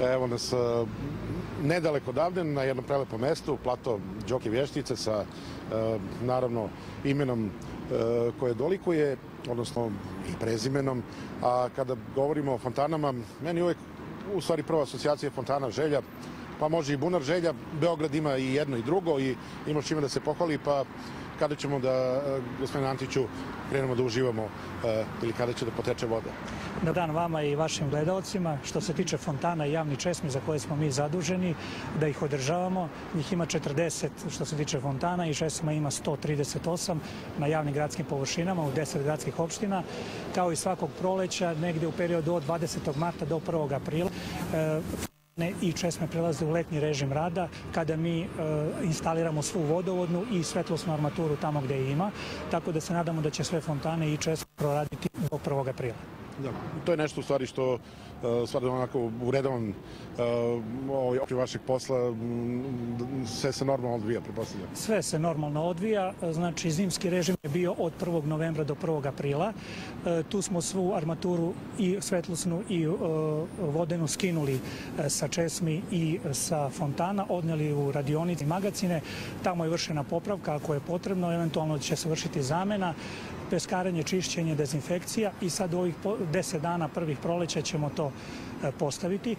Evo nas nedaleko odavde na jednom prelepom mestu, plato Đoke Vještice sa naravno imenom koje dolikuje, odnosno i prezimenom. A kada govorimo o fontanama, meni uvek u stvari prva asocijacija je fontana želja, pa može i bunar želja. Beograd ima i jedno i drugo i ima čime da se pohvali, pa kada ćemo da, e, gospodine Antiću, krenemo da uživamo e, ili kada će da poteče voda. Na dan vama i vašim gledalcima. Što se tiče fontana i javnih česmi za koje smo mi zaduženi, da ih održavamo, njih ima 40 što se tiče fontana i česma ima 138 na javnim gradskim površinama u 10 gradskih opština, kao i svakog proleća, negde u periodu od 20. marta do 1. aprila. I česme prelaze u letnji režim rada kada mi e, instaliramo svu vodovodnu i svetlosnu armaturu tamo gde ima, tako da se nadamo da će sve fontane i česme proraditi do 1. aprila. Da. To je nešto u stvari što uh, stvarno onako u redovan uh, ovaj, vašeg posla m, sve se normalno odvija, pretpostavljam. Sve se normalno odvija, znači zimski režim je bio od 1. novembra do 1. aprila. E, tu smo svu armaturu i svetlosnu i vodenu skinuli sa česmi i sa fontana, odneli u radionice i magacine. Tamo je vršena popravka ako je potrebno, eventualno će se vršiti zamena peskarenje, čišćenje, dezinfekcija i sad u ovih 10 dana prvih proleća ćemo to e, postaviti.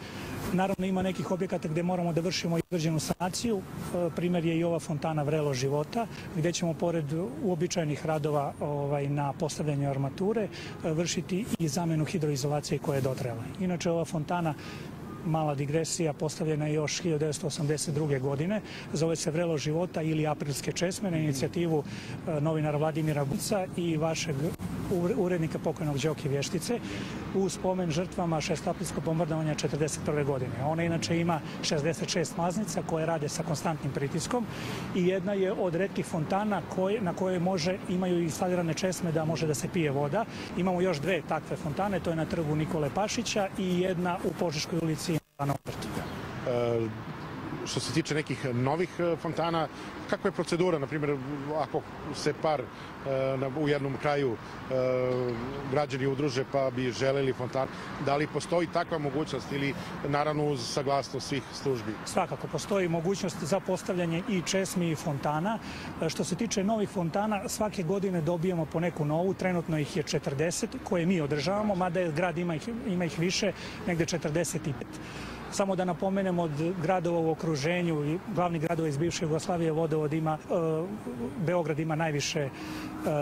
Naravno ima nekih objekata gde moramo da vršimo izrađenu sanaciju. E, primer je i ova fontana Vrelo života, gde ćemo pored uobičajenih radova ovaj, na postavljanju armature e, vršiti i zamenu hidroizolacije koja je dotrela. Inače ova fontana mala digresija, postavljena je još 1982. godine. Zove se Vrelo života ili Aprilske česme na inicijativu e, novinara Vladimira Buca i vašeg urednika pokojnog Đoki Vještice u spomen žrtvama šestaprilskog bombardovanja 1941. godine. Ona inače ima 66 maznica koje rade sa konstantnim pritiskom i jedna je od redkih fontana koje, na koje može, imaju instalirane česme da može da se pije voda. Imamo još dve takve fontane, to je na trgu Nikole Pašića i jedna u Požeškoj ulici na Obrtu. E, što se tiče nekih novih e, fontana, kakva je procedura, na primjer, ako se par e, u jednom kraju građani udruže pa bi želeli fontan, da li postoji takva mogućnost ili naravno uz saglasnost svih službi? Svakako, postoji mogućnost za postavljanje i česmi i fontana. Što se tiče novih fontana, svake godine dobijamo po neku novu, trenutno ih je 40 koje mi održavamo, mada grad ima ih, ima ih više, negde 45. Samo da napomenem od gradova u okruženju i glavni gradova iz bivše Jugoslavije vodovod ima, e, Beograd ima najviše e,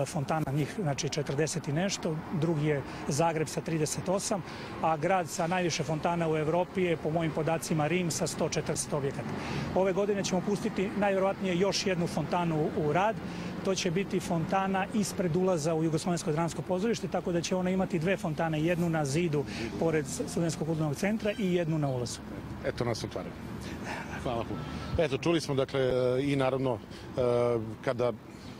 fontana, njih znači 40 i nešto, drugi je Zagreb sa 38, a grad sa najviše fontana u Evropi je po mojim podacima Rim sa 140 objekata. Ove godine ćemo pustiti najverovatnije još jednu fontanu u rad, to će biti fontana ispred ulaza u Jugoslovensko dramsko pozorište, tako da će ona imati dve fontane, jednu na zidu pored Studenskog kulturnog centra i jednu na ulazu. Eto nas otvaraju. Hvala puno. Eto, čuli smo, dakle, i naravno, e, kada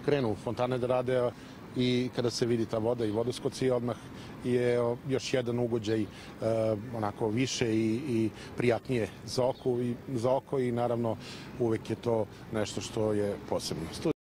krenu fontane da rade i kada se vidi ta voda i vodoskoci, odmah je još jedan ugođaj e, onako više i, i prijatnije za oko, i, za oko i naravno uvek je to nešto što je posebno.